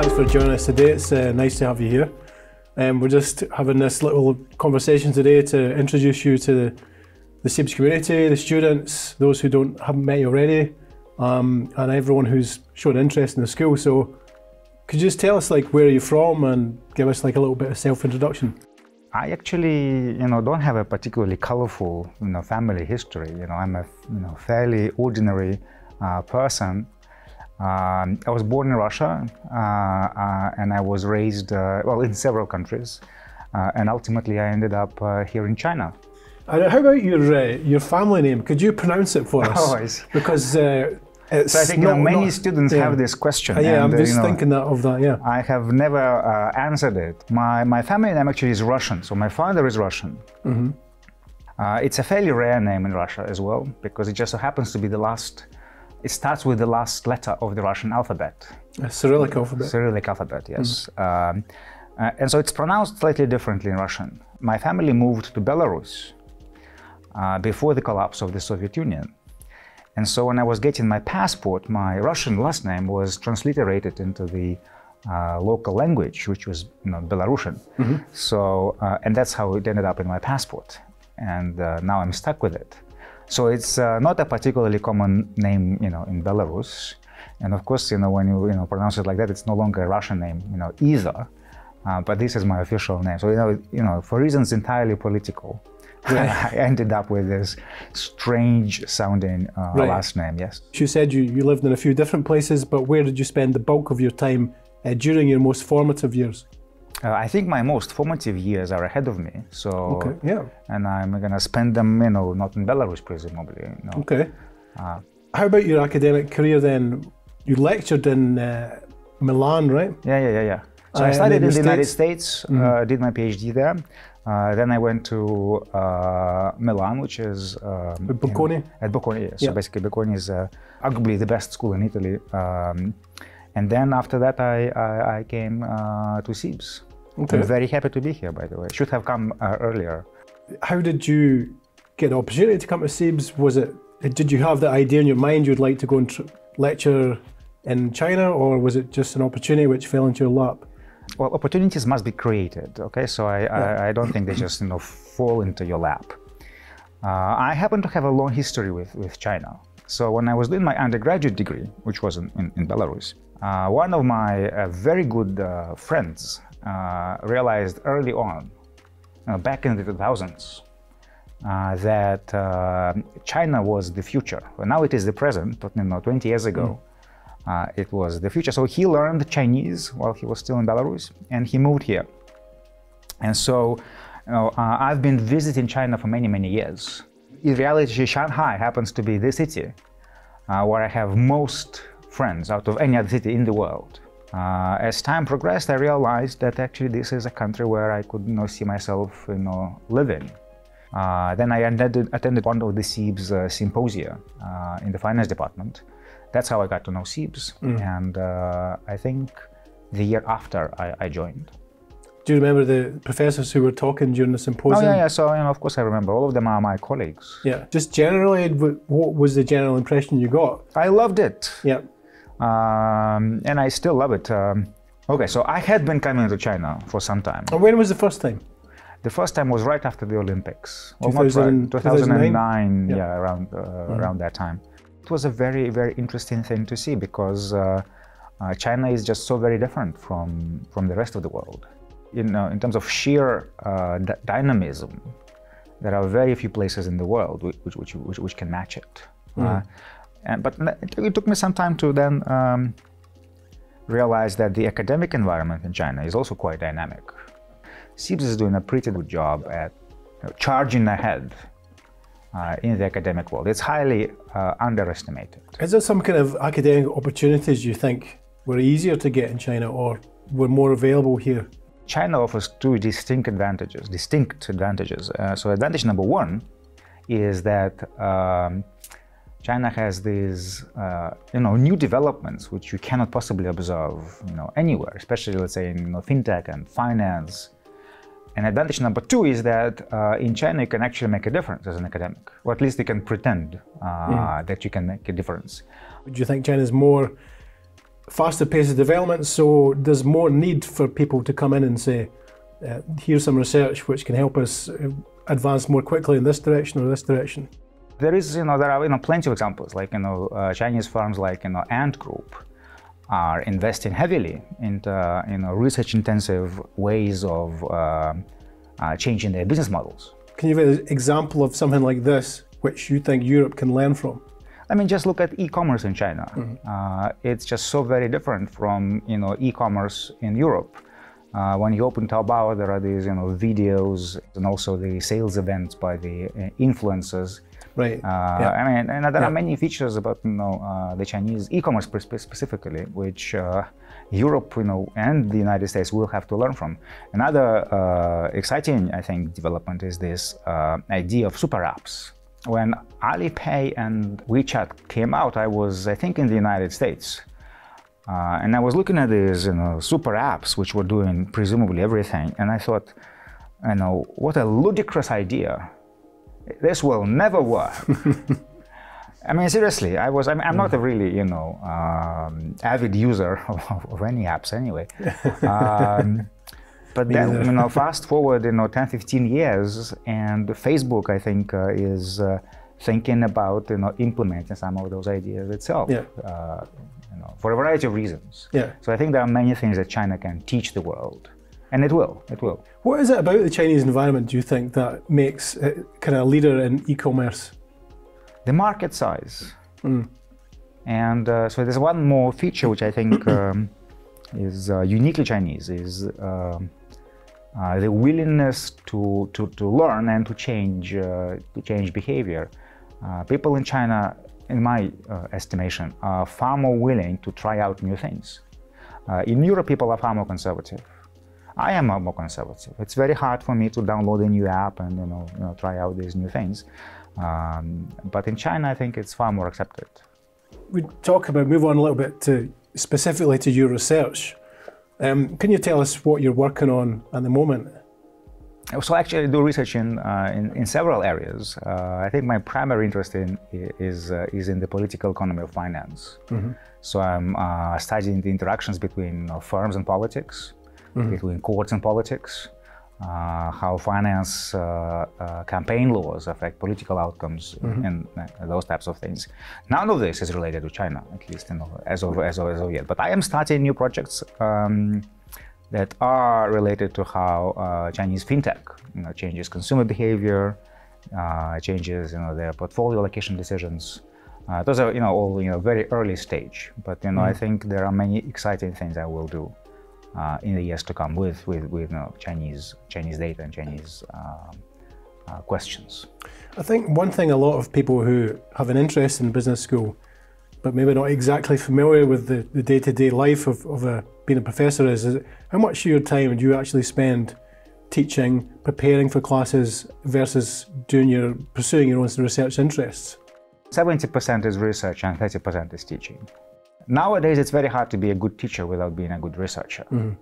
thanks for joining us today. It's uh, nice to have you here. Um, we're just having this little conversation today to introduce you to the, CEIBS community, the students, those who don't haven't met you already, um, and everyone who's shown interest in the school. So, could you just tell us like where are you from and give us like a little bit of self-introduction? I actually, you know, don't have a particularly colorful, you know, family history. You know, I'm a, you know, fairly ordinary uh, person. Um, I was born in Russia, uh, uh, and I was raised, uh, well, in several countries, uh, and ultimately I ended up uh, here in China. And how about your your family name? Could you pronounce it for us? Always. Because it's so I think not, you know, many not, students yeah. have this question. yeah, and, I'm just you know, thinking that of that. Yeah. I have never uh, answered it. My, my family name actually is Russian, so my father is Russian. Mm-hmm. Uh, it's a fairly rare name in Russia as well, because it just so happens to be the last, it starts with the last letter of the Russian alphabet. A Cyrillic alphabet. Cyrillic alphabet, yes. Um, uh, and so it's pronounced slightly differently in Russian. My family moved to Belarus uh, before the collapse of the Soviet Union. And so when I was getting my passport, my Russian last name was transliterated into the uh, local language, which was you know, Belarusian. Mm-hmm. So, uh, and that's how it ended up in my passport. And uh, now I'm stuck with it. So it's uh, not a particularly common name, you know, in Belarus. And of course, you know, when you, you know, pronounce it like that, it's no longer a Russian name, you know, either. Uh, but this is my official name. So, you know, you know, for reasons entirely political, I ended up with this strange sounding uh, Right. last name, yes. You said you, you lived in a few different places, but where did you spend the bulk of your time uh, during your most formative years? Uh, I think my most formative years are ahead of me. So, Okay, yeah. and I'm gonna spend them, you know, not in Belarus, presumably. You know. Okay. Uh, How about your academic career then? You lectured in uh, Milan, right? Yeah, yeah, yeah, yeah. So Uh, I studied in in the the United States? Uh, did my PhD there. Uh, then I went to uh, Milan, which is um, At Bocconi? at Bocconi. yeah. So Yeah. basically, Bocconi is uh, arguably the best school in Italy. Um, and then after that, I I, I came uh, to CEIBS. Okay. I'm very happy to be here, by the way. Should have come uh, earlier. How did you get the opportunity to come to CEIBS? Was it, did you have the idea in your mind you'd like to go and tr- lecture in China, or was it just an opportunity which fell into your lap? Well, opportunities must be created. Okay, so I, I, I don't think they just you know fall into your lap. Uh, I happen to have a long history with, with China. So when I was doing my undergraduate degree, which was in, in, in Belarus, uh, one of my uh, very good uh, friends realized early on, you back in the 2000s, uh, that uh, China was the future. Well, now it is the present, but you know, 20 years ago, uh, it was the future. So he learned Chinese while he was still in Belarus, and he moved here. And so, you know, uh, I've been visiting China for many, many years. In reality, Shanghai happens to be the city uh, where I have most friends out of any other city in the world. Uh, as time progressed, I realized that actually this is a country where I could, you know, see myself, you know, living. Uh, then I attended, attended one of the CEIBS uh, symposia uh, in the finance department. That's how I got to know CEIBS. And uh, I think the year after I, I joined. Do you remember the professors who were talking during the symposium? Oh yeah, yeah. So you know, of course I remember. All of them are my colleagues. Yeah. Just generally, what was the general impression you got? I loved it, Yeah. Um, and I still love it. Um, okay, so I had been coming to China for some time. And when was the first time? The first time was right after the Olympics. 2000 not right, 2009, 2009? yeah, Yeah. around uh, around that time. It was a very very interesting thing to see because uh, uh, China is just so very different from from the rest of the world. In in terms of sheer uh, d- dynamism, there are very few places in the world which which which, which can match it. Uh, and but it, took me some time to then. Um, realize that the academic environment in China is also quite dynamic. CEIBS is doing a pretty good job at you know, charging ahead uh, in the academic world. It's highly uh, underestimated. Is there some kind of academic opportunities you think were easier to get in China or were more available here? China offers two distinct advantages. Distinct advantages. Uh, so, advantage number one is that um, China has these, uh, you know, new developments which you cannot possibly observe, you know, anywhere. Especially, let's say, in you know, fintech and finance. And advantage number two is that uh, in China you can actually make a difference as an academic, or at least you can pretend uh, that you can make a difference. Do you think China's more faster pace of development, so there's more need for people to come in and say, uh, here's some research which can help us uh, advance more quickly in this direction or this direction. There is, you know, there are you know plenty of examples, like you know, uh, Chinese firms like you know Ant Group are investing heavily into you know research-intensive ways of uh, uh, changing their business models. Can you give an example of something like this, which you think Europe can learn from? I mean, just look at e-commerce in China. Mm-hmm. Uh, it's just so very different from you know e-commerce in Europe. Uh, when you open Taobao, there are these you know videos and also the sales events by the uh, influencers. Right. Uh, yeah. I mean, and there yeah. are many features about you know uh, the Chinese e-commerce specifically, which uh, Europe, you know, and the United States will have to learn from. Another exciting, I think, development is this idea of super apps when Alipay and WeChat came out, I was, I think, in the United States. Uh, and I was looking at these you know, super apps which were doing presumably everything. And I thought, you know, what a ludicrous idea. This will never work. I mean, seriously, I was, I'm, I'm not a really, you know, um, avid user of, of, any apps anyway. Um, but then, you know, fast forward, you know, 10, 15 years, and Facebook, I think, uh, is uh, thinking about, you know, implementing some of those ideas itself. Yeah. Uh, you know, for a variety of reasons. Yeah. So I think there are many things that China can teach the world. And it will, it will. What is it about the Chinese environment, do you think, that makes it kind of a leader in e-commerce? The market size. Mm. And uh, so there's one more feature which I think um, is uh, uniquely Chinese, is um, uh, the willingness to, to, to learn and to change, uh, to change behavior. Uh, people in China, in my uh, estimation, are far more willing to try out new things. Uh, in Europe, people are far more conservative. I am more conservative. It's very hard for me to download a new app and you know, you know try out these new things. Um, but in China, I think it's far more accepted. We talk about move on a little bit to specifically to your research. Um, can you tell us what you're working on at the moment? So actually, I do research in, uh, in, in, several areas. Uh, I think my primary interest in is uh, is in the political economy of finance. Mm-hmm. So I'm uh, studying the interactions between firms and politics, mm-hmm. between courts and politics, uh, how finance uh, uh, campaign laws affect political outcomes mm-hmm. and those types of things. None of this is related to China, at least know, as of as of, as of yet. But I am starting new projects. Um, that are related to how uh, Chinese fintech you know, changes consumer behavior, uh, changes you know their portfolio allocation decisions. Uh, those are you know all you know very early stage, but you know mm. I think there are many exciting things I will do uh, in the years to come with with, with you know, Chinese Chinese data and Chinese um, uh, questions. I think one thing a lot of people who have an interest in business school, but maybe not exactly familiar with the, the day-to-day life of, of a, being a professor is, is how much of your time do you actually spend teaching, preparing for classes versus doing your pursuing your own research interests? 70% is research and 30% is teaching. Nowadays, it's very hard to be a good teacher without being a good researcher. Mm-hmm.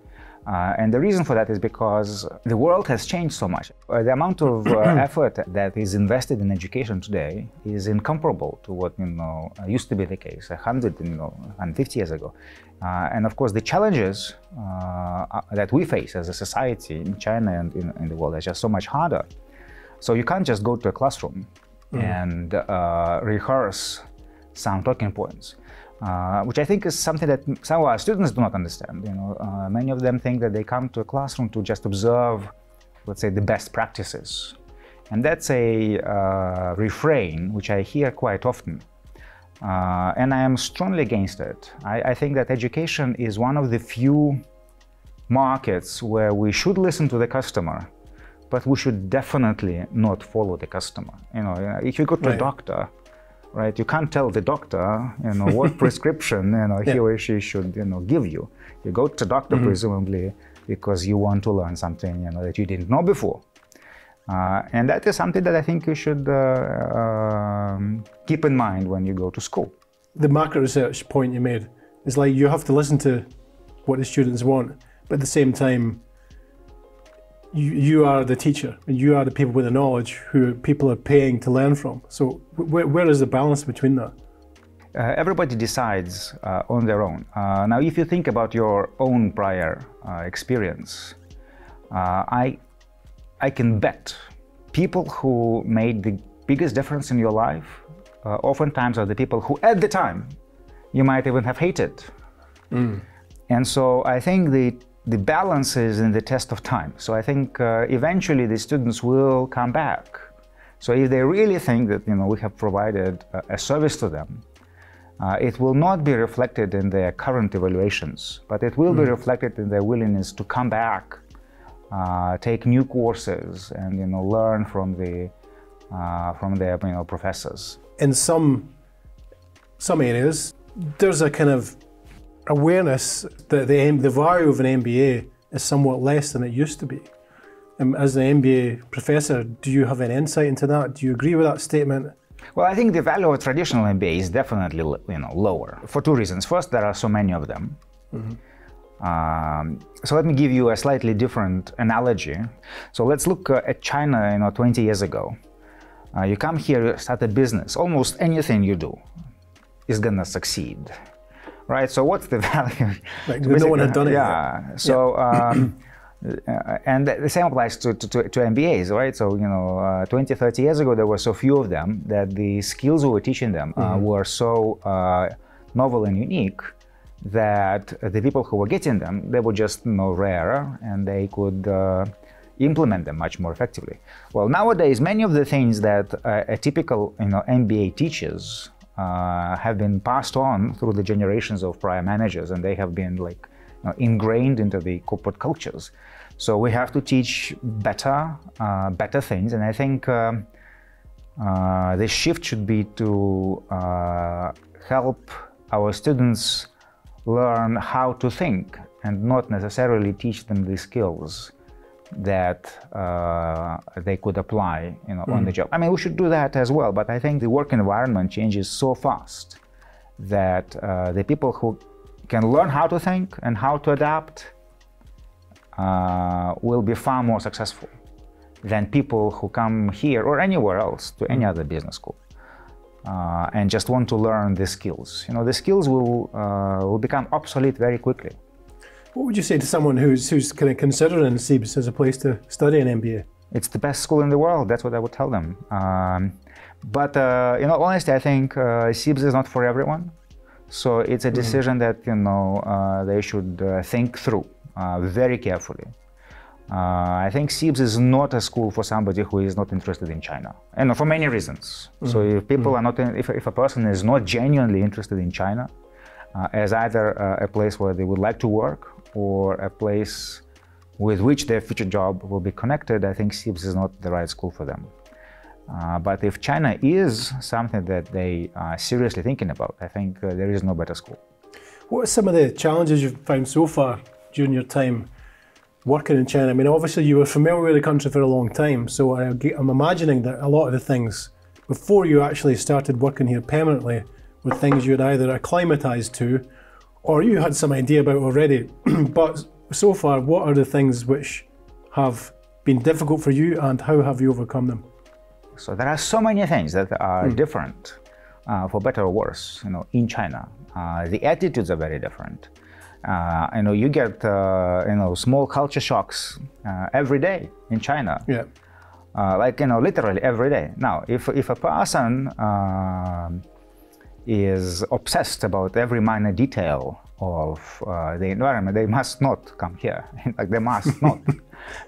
Uh, and the reason for that is because the world has changed so much. Uh, the amount of uh, effort that is invested in education today is incomparable to what you know uh, used to be the case 100, you know, 150 years ago. Uh, and of course, the challenges uh, that we face as a society in China and in, in, the world are just so much harder. So you can't just go to a classroom mm-hmm. and rehearse some talking points. Uh, which I think is something that some of our students do not understand. You know, uh, many of them think that they come to a classroom to just observe, let's say, the best practices, and that's a uh, refrain which I hear quite often. Uh, and I am strongly against it. I, I, think that education is one of the few markets where we should listen to the customer, but we should definitely not follow the customer. You know, if you go to right. a doctor, right? You can't tell the doctor, you know, what prescription, you know, yeah. he or she should, you know, give you. You go to doctor mm-hmm. presumably because you want to learn something, you know, that you didn't know before. Uh, and that is something that I think you should uh, um, keep in mind when you go to school. The market research point you made is like you have to listen to what the students want, but at the same time, you, you are the teacher and you are the people with the knowledge who people are paying to learn from. So where, where is the balance between that? uh, everybody decides uh, on their own. Uh, now, if you think about your own prior uh, experience, uh, I, I can bet people who made the biggest difference in your life uh, oftentimes are the people who, at the time, you might even have hated. Mm. And so I think the the balance is in the test of time. So I think eventually the students will come back. So if they really think that you know we have provided a, a service to them, uh, it will not be reflected in their current evaluations, but it will mm. be hmm. reflected in their willingness to come back, uh, take new courses, and you know learn from the uh, from their you know professors. In some some areas, there's a kind of awareness that the the value of an MBA is somewhat less than it used to be. Um, as an MBA professor, do you have any insight into that? Do you agree with that statement? Well, I think the value of traditional MBA is definitely you know lower for two reasons. First, there are so many of them. Mm-hmm. Um, so let me give you a slightly different analogy. So let's look uh, at China, you know, 20 years ago. Uh, you come here, start a business. Almost anything you do is gonna succeed, right? So what's the value? Like no one had done it. Yeah. Yet. So. Um, uh, and the same applies to, to, to, MBAs, right? So, you know, uh, 20, 30 years ago, there were so few of them that the skills we were teaching them uh, mm-hmm. were so uh, novel and unique that the people who were getting them, they were just you know, rarer and they could uh, implement them much more effectively. Well, nowadays, many of the things that a typical, you know, MBA teaches uh, have been passed on through the generations of prior managers and they have been like uh, ingrained into the corporate cultures. So we have to teach better, uh, better things, and I think um, uh, the shift should be to uh, help our students learn how to think and not necessarily teach them the skills that uh, they could apply you know, mm. on the mm. job. I mean, we should do that as well, but I think the work environment changes so fast that uh, the people who can learn how to think and how to adapt uh, will be far more successful than people who come here or anywhere else to any other business school uh, and just want to learn the skills. You know, the skills will uh, will become obsolete very quickly. What would you say to someone who's who's kind of considering CEIBS as a place to study an MBA? It's the best school in the world. That's what I would tell them. Um, but uh, in all honesty, I think uh, is not for everyone. So it's a mm-hmm. decision that you know uh, they should uh, think through uh, very carefully. Uh, I think CEIBS is not a school for somebody who is not interested in China, and for many reasons. Mm-hmm. So if people mm-hmm. are not, in, if, if a person is not genuinely interested in China, uh, as either uh, a place where they would like to work or a place with which their future job will be connected, I think CEIBS is not the right school for them. Uh, but if China is something that they are seriously thinking about, I think uh, there is no better school. What are some of the challenges you've found so far during your time working in China? I mean, obviously you were familiar with the country for a long time, so I, am imagining that a lot of the things before you actually started working here permanently were things you had either acclimatized to or you had some idea about already. but so far, what are the things which have been difficult for you and how have you overcome them? So there are so many things that are mm. different, uh, for better or worse, you know, in China. Uh, the attitudes are very different. Uh, you know, you get uh, you know small culture shocks uh, every day in China. Yeah. Uh, like you know, literally every day. Now, if if a person is obsessed about every minor detail of uh, the environment, they must not come here. like they must not,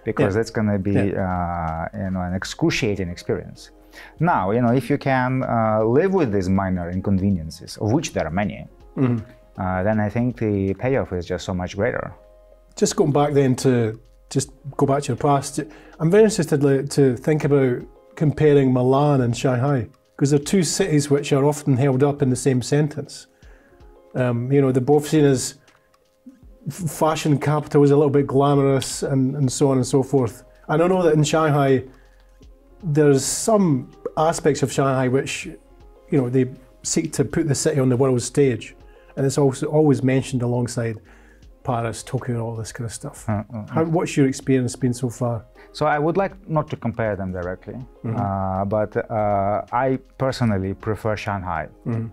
because yeah. it's going to be yeah. uh, you know an excruciating experience. Now, you know, if you can uh, live with these minor inconveniences, of which there are many. Uh, then I think the payoff is just so much greater. Just going back then to just go back to your past, I'm very interested to think about comparing Milan and Shanghai because they're two cities which are often held up in the same sentence. Um, you know, they're both seen as fashion capitals, a little bit glamorous, and, and so on and so forth. And I know that in Shanghai, there's some aspects of Shanghai which, you know, they seek to put the city on the world stage, and it's also always mentioned alongside Paris, Tokyo, all this kind of stuff. Uh, uh, How, what's your experience been so far? So I would like not to compare them directly, mm-hmm. uh, but uh, I personally prefer Shanghai. Mm-hmm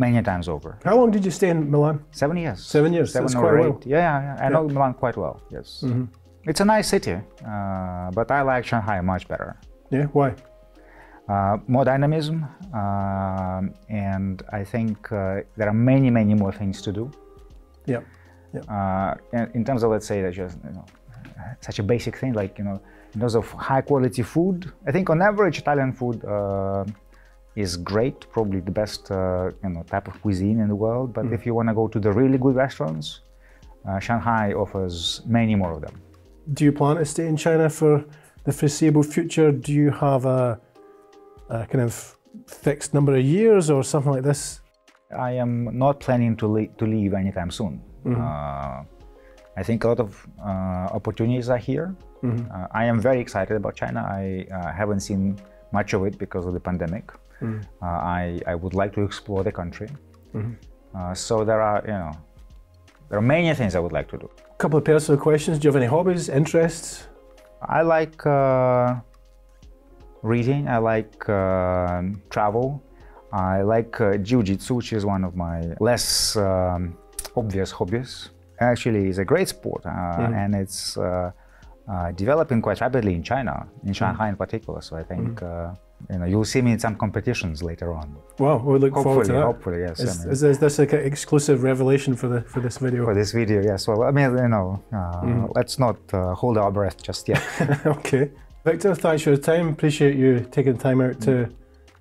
many times over. How long did you stay in Milan? Seven years. Seven years. Seven That's or quite eight. while. Yeah, yeah, yeah. I know Milan quite well. Yes. It's a nice city, uh, but I like Shanghai much better. Yeah. Why? Uh, more dynamism, um, and I think uh, there are many, many more things to do. Yeah. Uh, in, in terms of, let's say, that just you know, such a basic thing like you know, in terms of high quality food, I think on average Italian food uh, is great, probably the best uh, you know type of cuisine in the world. But if you want to go to the really good restaurants, uh, Shanghai offers many more of them. Do you plan to stay in China for the foreseeable future? Do you have a, a kind of fixed number of years or something like this? I am not planning to, le- to leave anytime soon. Uh, I think a lot of uh, opportunities are here. Uh, I am very excited about China. I uh, haven't seen much of it because of the pandemic. Uh, I, I would like to explore the country. Uh, so there are, you know, there are many things I would like to do. A couple of personal questions. Do you have any hobbies, interests? I like uh, reading. I like uh, travel. I like uh, jiu-jitsu, which is one of my less um, obvious hobbies. Actually, it's a great sport, uh, and it's uh, uh, developing quite rapidly in China, in Shanghai in particular. So I think uh, you know you'll see me in some competitions later on. Well, we look forward to Hopefully, that. hopefully, yes. I Is, mean, is, is this like an exclusive revelation for the for this video? for this video, yes. Well, I mean, you know, uh, let's not uh, hold our breath just yet. okay. Viktar, thanks for your time. Appreciate you taking the time out to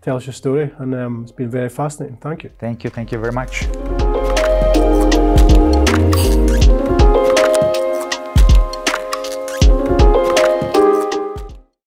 tell us your story, and um, it's been very fascinating. Thank you. thank you, thank you very much.